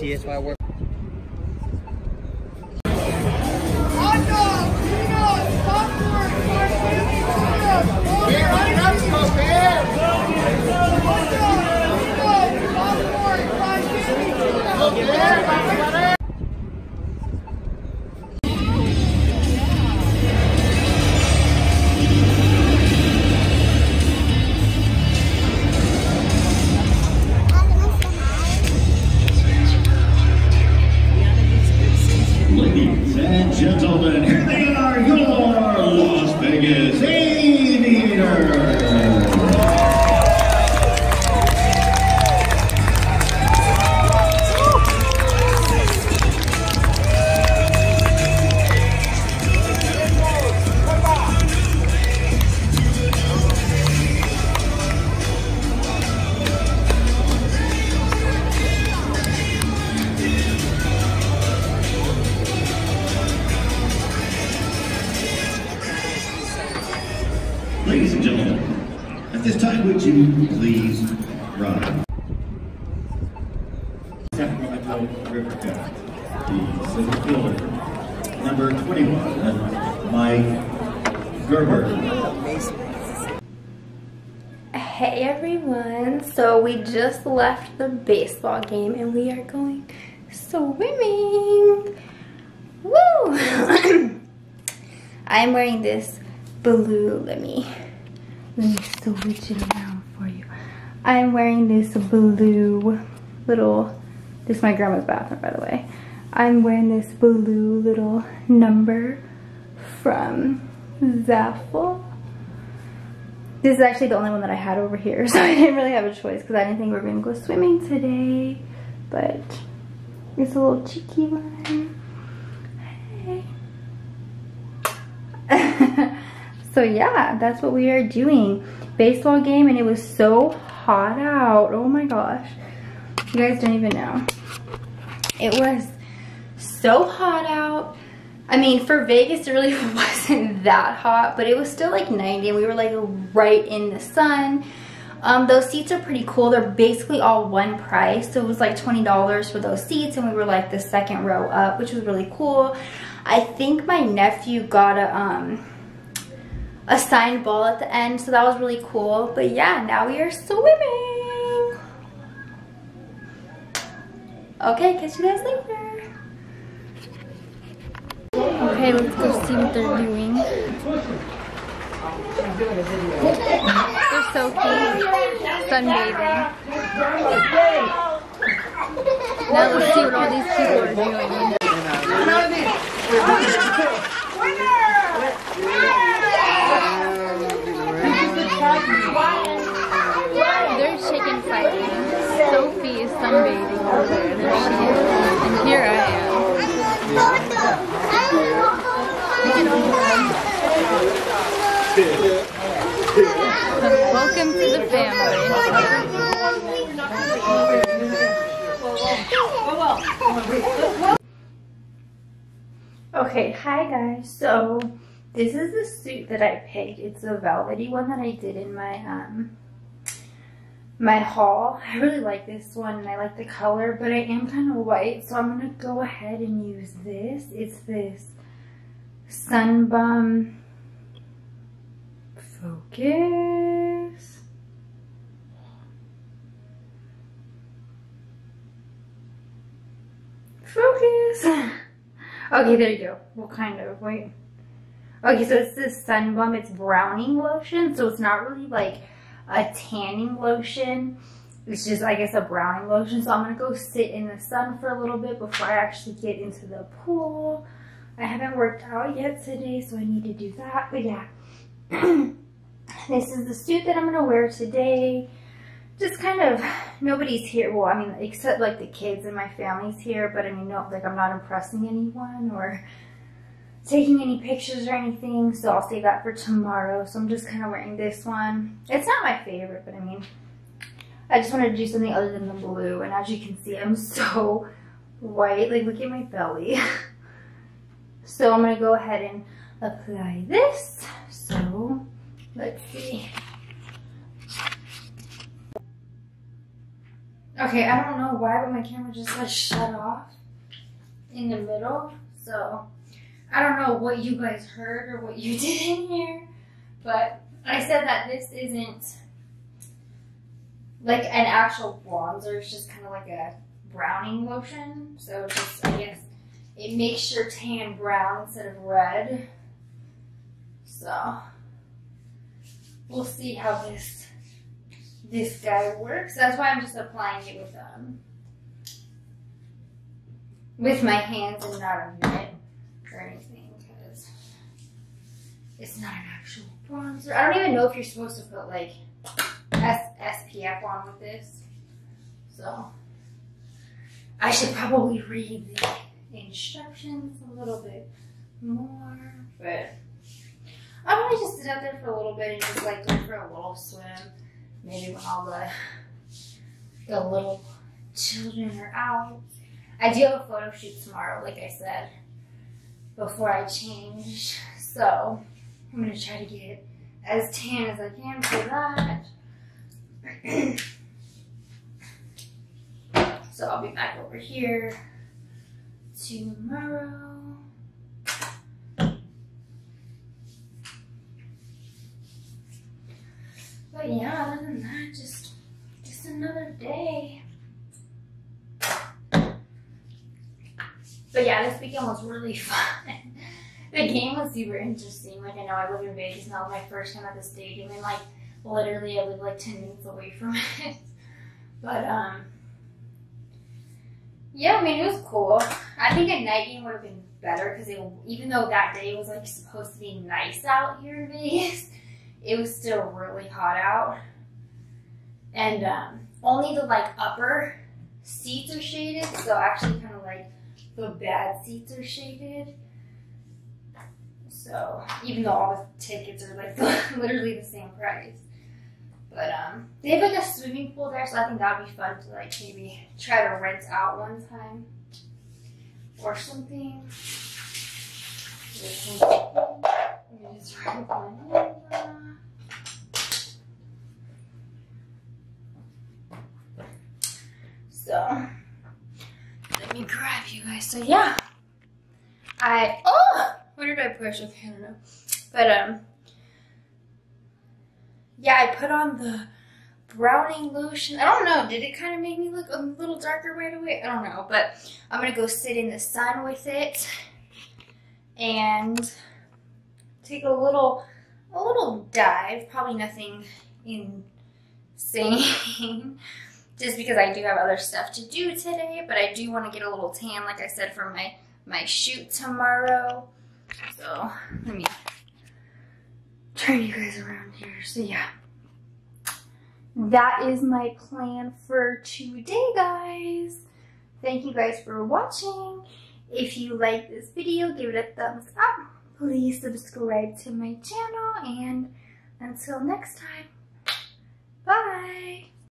see it, work. Would you please rise? Sacramento River Cats, the center fielder, number 21, Mike Gerber. Hey everyone, so we just left the baseball game and we are going swimming. Woo! I'm wearing this blue, let me, let me switch it around for you. I'm wearing this blue little, this is my grandma's bathroom by the way. I'm wearing this blue little number from Zaful. This is actually the only one that I had over here, so I didn't really have a choice because I didn't think we were going to go swimming today. But it's a little cheeky one. Hey. so yeah, that's what we are doing. Baseball game and it was so hot out. Oh my gosh. You guys don't even know. It was so hot out. I mean, for Vegas, it really wasn't that hot, but it was still like 90 and we were like right in the sun. Um, those seats are pretty cool. They're basically all one price. So it was like $20 for those seats and we were like the second row up, which was really cool. I think my nephew got a, um, a signed ball at the end, so that was really cool. But yeah, now we are swimming. Okay, catch you guys later. Okay, let's go see what they're doing. They're so cute. Sunbathing. Now let's see what all these people are doing. They're chicken fighting. Sophie is sunbathing over there. And here I am. Welcome to the family. Okay, hi guys. So this is the suit that I picked. It's a velvety one that I did in my um my haul. I really like this one and I like the color, but I am kind of white, so I'm gonna go ahead and use this. It's this Sun Bum Focus. Focus. Okay, there you go. What kind of? Wait. Okay, so it's this Sun Bum. It's browning lotion, so it's not really like a tanning lotion. It's just, I guess, a browning lotion. So I'm going to go sit in the sun for a little bit before I actually get into the pool. I haven't worked out yet today, so I need to do that. But yeah, this is the suit that I'm going to wear today. Just kind of, nobody's here. Well, I mean, except like the kids and my family's here. But I mean, no, like I'm not impressing anyone or taking any pictures or anything. So I'll save that for tomorrow. So I'm just kind of wearing this one. It's not my favorite, but I mean, I just wanted to do something other than the blue. And as you can see, I'm so white. Like, look at my belly. so I'm going to go ahead and apply this. So, let's see. Okay, I don't know why, but my camera just like shut off in the middle. So I don't know what you guys heard or what you did in here, but I said that this isn't like an actual bronzer. It's just kind of like a browning lotion. So just, I guess, it makes your tan brown instead of red. So we'll see how this this guy works. That's why I'm just applying it with um with my hands and not a mitt or anything because it's not an actual bronzer. I don't even know if you're supposed to put like S SPF on with this. So I should probably read the instructions a little bit more, but I want to just sit out there for a little bit and just like go for a little swim. Maybe when all the the little children are out. I do have a photo shoot tomorrow, like I said, before I change. So I'm gonna try to get as tan as I can for that. so I'll be back over here tomorrow. But yeah, other than that, just just another day. But yeah, this weekend was really fun. the game was super interesting. Like I know I live in Vegas now, my first time at the stadium, and like literally I live like ten minutes away from it. But um, yeah, I mean it was cool. I think a night game would have been better because even though that day was like supposed to be nice out here in Vegas, it was still really hot out. And um, only the like upper seats are shaded, so actually kind of like the bad seats are shaded. So even though all the tickets are like literally the same price. But um, they have like a swimming pool there, so I think that would be fun to like maybe try to rent out one time or something. Let me just write my name. So let me grab you guys. So yeah, I oh where did I push? Okay, I don't know. But um, yeah, I put on the browning lotion. I don't know. Did it kind of make me look a little darker right away? I don't know. But I'm gonna go sit in the sun with it and take a little a little dive. Probably nothing insane. just because I do have other stuff to do today, but I do want to get a little tan, like I said, for my, my shoot tomorrow. So, let me turn you guys around here. So, yeah. That is my plan for today, guys. Thank you guys for watching. If you like this video, give it a thumbs up. Please subscribe to my channel. And until next time, bye.